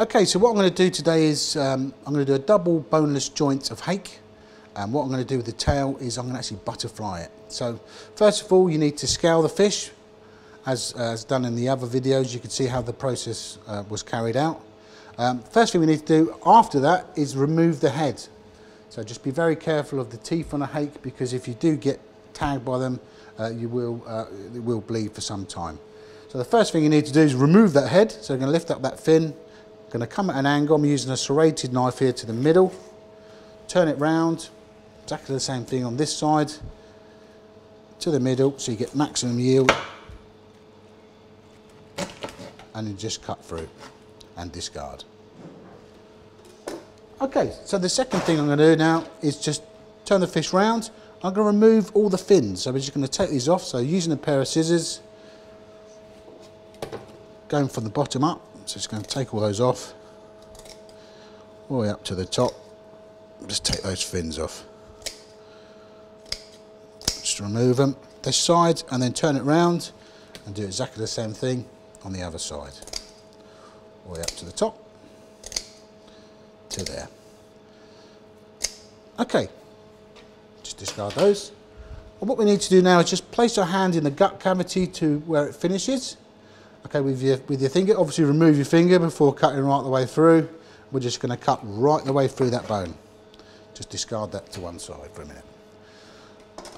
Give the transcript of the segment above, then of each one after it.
Okay, so what I'm going to do today is um, I'm going to do a double boneless joint of hake. And what I'm going to do with the tail is I'm going to actually butterfly it. So first of all, you need to scale the fish. As, uh, as done in the other videos, you can see how the process uh, was carried out. Um, first thing we need to do after that is remove the head. So just be very careful of the teeth on a hake because if you do get tagged by them, uh, you will, uh, it will bleed for some time. So the first thing you need to do is remove that head. So I'm going to lift up that fin, going to come at an angle. I'm using a serrated knife here to the middle, turn it round, exactly the same thing on this side, to the middle so you get maximum yield and then just cut through and discard. Okay, so the second thing I'm going to do now is just turn the fish round. I'm going to remove all the fins. So we're just going to take these off. So using a pair of scissors, going from the bottom up. So just going to take all those off, all the way up to the top. Just take those fins off. Just remove them this side and then turn it round and do exactly the same thing on the other side. All the way up to the top, to there. Okay, just discard those. And what we need to do now is just place our hand in the gut cavity to where it finishes. Okay, with your, with your finger, obviously remove your finger before cutting right the way through. We're just going to cut right the way through that bone. Just discard that to one side for a minute.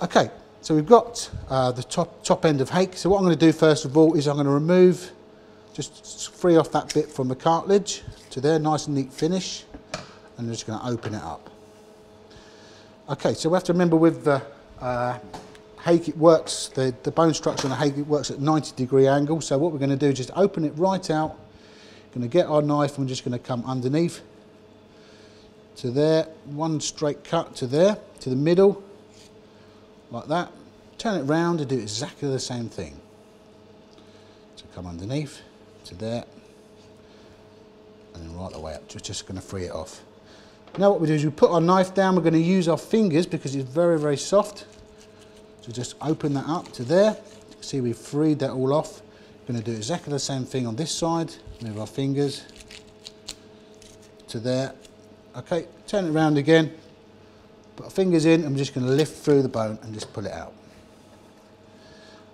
Okay, so we've got uh, the top, top end of hake. So what I'm going to do first of all is I'm going to remove, just free off that bit from the cartilage to there, nice and neat finish. And I'm just going to open it up. Okay, so we have to remember with the uh, it works, the, the bone structure on the hake it works at 90 degree angle. So what we're going to do is just open it right out. Going to get our knife and we're just going to come underneath to there, one straight cut to there, to the middle, like that. Turn it round and do exactly the same thing. So come underneath to there, and then right the way up. Just, just going to free it off. Now what we do is we put our knife down, we're going to use our fingers because it's very, very soft. So just open that up to there. See we've freed that all off. Going to do exactly the same thing on this side. Move our fingers to there. Okay, turn it around again. Put our fingers in, I'm just going to lift through the bone and just pull it out.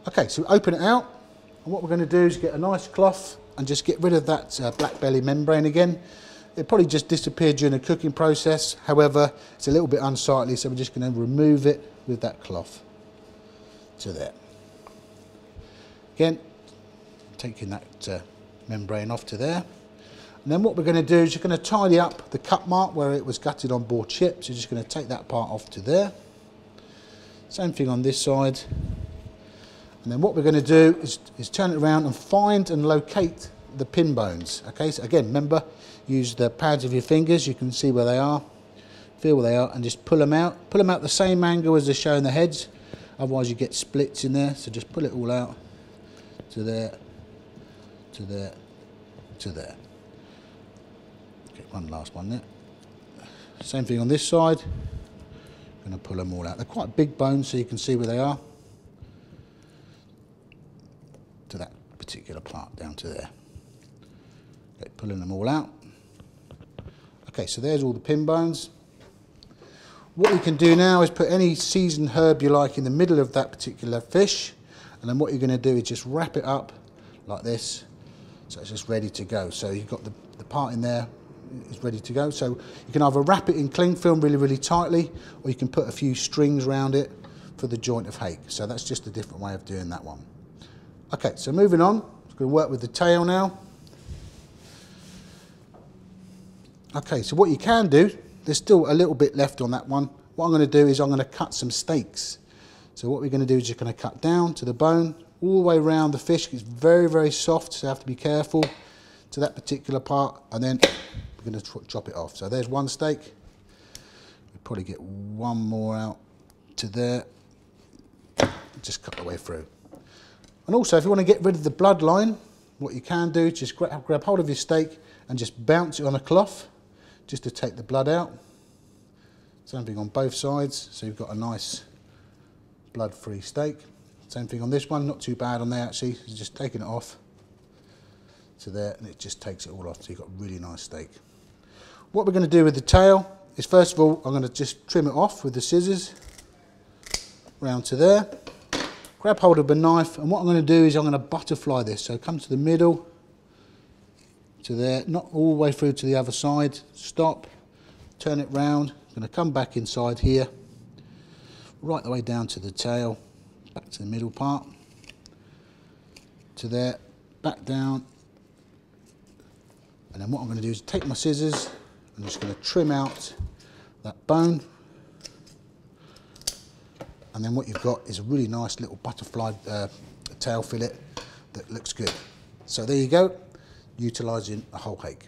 Okay, so open it out. And what we're going to do is get a nice cloth and just get rid of that uh, black belly membrane again. It probably just disappeared during the cooking process. However, it's a little bit unsightly, so we're just going to remove it with that cloth to there. Again, taking that uh, membrane off to there. And then what we're going to do is you're going to tidy up the cut mark where it was gutted on board chips. You're just going to take that part off to there. Same thing on this side. And then what we're going to do is, is turn it around and find and locate the pin bones. Okay, so again, remember, use the pads of your fingers. You can see where they are, feel where they are, and just pull them out. Pull them out the same angle as they're showing the heads. Otherwise, you get splits in there. So just pull it all out to there, to there, to there. Okay, one last one there. Same thing on this side. Going to pull them all out. They're quite big bones, so you can see where they are. To that particular part down to there. Okay, pulling them all out. Okay, so there's all the pin bones. What you can do now is put any seasoned herb you like in the middle of that particular fish. And then what you're going to do is just wrap it up like this. So it's just ready to go. So you've got the, the part in there is ready to go. So you can either wrap it in cling film really, really tightly, or you can put a few strings around it for the joint of hake. So that's just a different way of doing that one. Okay, so moving on. I'm going to work with the tail now. Okay, so what you can do, there's still a little bit left on that one. What I'm going to do is I'm going to cut some steaks. So what we're going to do is just going to cut down to the bone, all the way around the fish. It's very, very soft, so you have to be careful to that particular part. And then we're going to chop it off. So there's one steak. We'll probably get one more out to there. Just cut the way through. And also, if you want to get rid of the bloodline, what you can do is just grab, grab hold of your steak and just bounce it on a cloth just to take the blood out. Same thing on both sides, so you've got a nice blood-free steak. Same thing on this one, not too bad on there actually, just taking it off to there and it just takes it all off so you've got a really nice steak. What we're going to do with the tail is first of all I'm going to just trim it off with the scissors round to there. Grab hold of a knife and what I'm going to do is I'm going to butterfly this. So come to the middle, to there, not all the way through to the other side, stop, turn it round, I'm going to come back inside here, right the way down to the tail, back to the middle part, to there, back down, and then what I'm going to do is take my scissors, I'm just going to trim out that bone, and then what you've got is a really nice little butterfly uh, tail fillet that looks good. So there you go, utilising a whole hake.